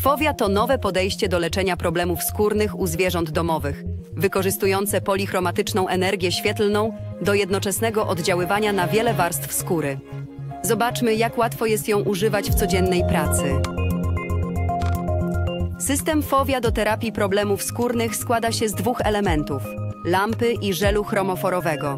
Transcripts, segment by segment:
Fowia to nowe podejście do leczenia problemów skórnych u zwierząt domowych, wykorzystujące polichromatyczną energię świetlną do jednoczesnego oddziaływania na wiele warstw skóry. Zobaczmy, jak łatwo jest ją używać w codziennej pracy. System Fowia do terapii problemów skórnych składa się z dwóch elementów lampy i żelu chromoforowego.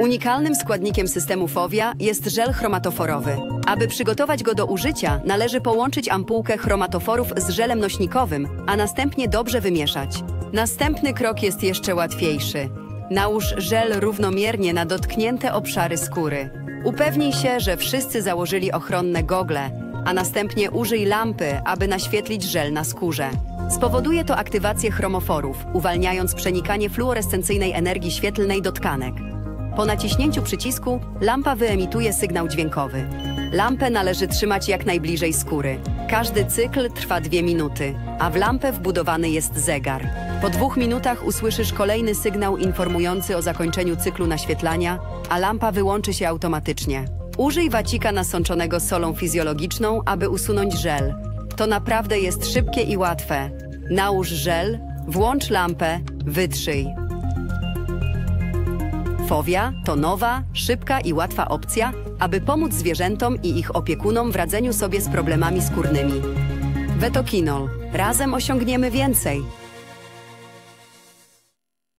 Unikalnym składnikiem systemu Fowia jest żel chromatoforowy. Aby przygotować go do użycia, należy połączyć ampułkę chromatoforów z żelem nośnikowym, a następnie dobrze wymieszać. Następny krok jest jeszcze łatwiejszy. Nałóż żel równomiernie na dotknięte obszary skóry. Upewnij się, że wszyscy założyli ochronne gogle, a następnie użyj lampy, aby naświetlić żel na skórze. Spowoduje to aktywację chromoforów, uwalniając przenikanie fluorescencyjnej energii świetlnej do tkanek. Po naciśnięciu przycisku lampa wyemituje sygnał dźwiękowy. Lampę należy trzymać jak najbliżej skóry. Każdy cykl trwa dwie minuty, a w lampę wbudowany jest zegar. Po dwóch minutach usłyszysz kolejny sygnał informujący o zakończeniu cyklu naświetlania, a lampa wyłączy się automatycznie. Użyj wacika nasączonego solą fizjologiczną, aby usunąć żel. To naprawdę jest szybkie i łatwe. Nałóż żel, włącz lampę, wytrzyj. Fowia to nowa, szybka i łatwa opcja, aby pomóc zwierzętom i ich opiekunom w radzeniu sobie z problemami skórnymi. Vetokinol. Razem osiągniemy więcej.